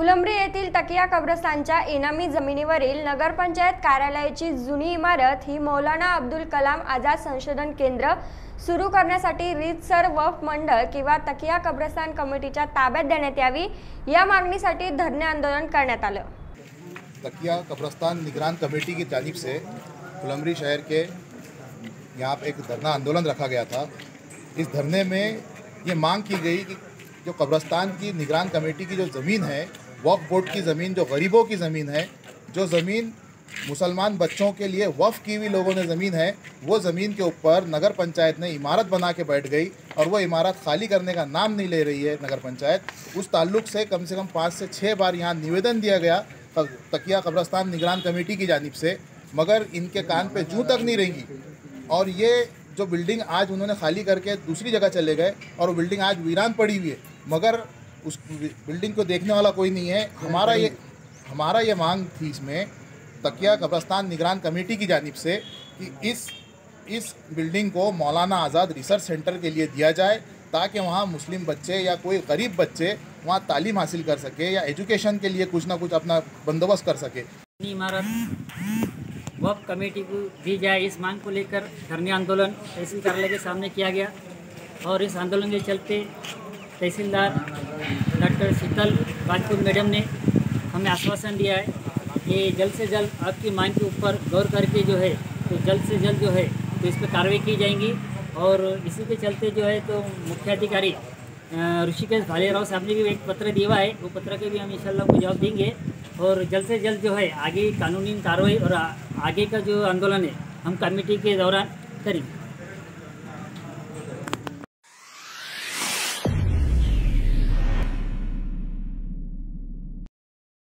फुलंब्री येथील तकिया कब्रस्तानच्या इनामी जमिनीवरील नगरपंचायत कार्यालयाची जुनी इमारत ही मौलाना अब्दुल कलाम आझाद संशोधन केंद्र सुरू करण्यासाठी रीतसर वफ मंडळ किंवा तकिया कब्रस्तान कमिटीच्या ताब्यात देण्यात यावी या आंदोलन करण्यात तकिया कब्रस्तान निगरान कमेटी की जानिब से फुलमरी शहर के यहाँ पे एक धरना आंदोलन रखा गया था। इस धरने में ये मांग की गई कि जो कब्रस्तान की निगरान कमेटी की जो ज़मीन है वक्फ बोर्ड की ज़मीन, जो गरीबों की ज़मीन है, जो ज़मीन मुसलमान बच्चों के लिए वफ़ की हुई लोगों ने ज़मीन है, वो ज़मीन के ऊपर नगर पंचायत ने इमारत बना के बैठ गई और वो इमारत खाली करने का नाम नहीं ले रही है नगर पंचायत। उस ताल्लुक से कम से कम पाँच से छः बार यहाँ निवेदन दिया गया, तकिया कब्रस्तान निगरान कमेटी की जानिब से, मगर इनके कान पे जूँ तक नहीं रहेंगी और ये जो बिल्डिंग आज उन्होंने खाली करके दूसरी जगह चले गए और बिल्डिंग आज वीरान पड़ी हुई है, मगर उस बिल्डिंग को देखने वाला कोई नहीं है। हमारा ये हमारा ये मांग थी इसमें, तकिया कब्रस्तान निगरान कमेटी की जानिब से कि इस इस बिल्डिंग को मौलाना आज़ाद रिसर्च सेंटर के लिए दिया जाए, ताकि वहाँ मुस्लिम बच्चे या कोई गरीब बच्चे वहाँ तालीम हासिल कर सके या एजुकेशन के लिए कुछ ना कुछ अपना बंदोबस्त कर सके। इमारत वक्फ कमेटी को दी जाए, इस मांग को लेकर धरने आंदोलन तहसील कार्यालय के सामने किया गया और इस आंदोलन के चलते तहसीलदार डॉक्टर शीतल राजपूत मैडम ने हमें आश्वासन दिया है कि जल्द से जल्द आपकी मांग के ऊपर गौर करके जो है तो जल्द से जल्द जो है तो इस पर कार्रवाई की जाएँगी। और इसी के चलते जो है तो मुख्याधिकारी ऋषिकेश भालेराव साहब ने भी एक पत्र दिया है। वो पत्र के भी हम इंशाल्लाह को जवाब देंगे। और जल्द से जल्द जो है, आगे कानूनी कार्रवाई और आगे का जो आंदोलन है, हम कमेटी के दौरान करेंगे।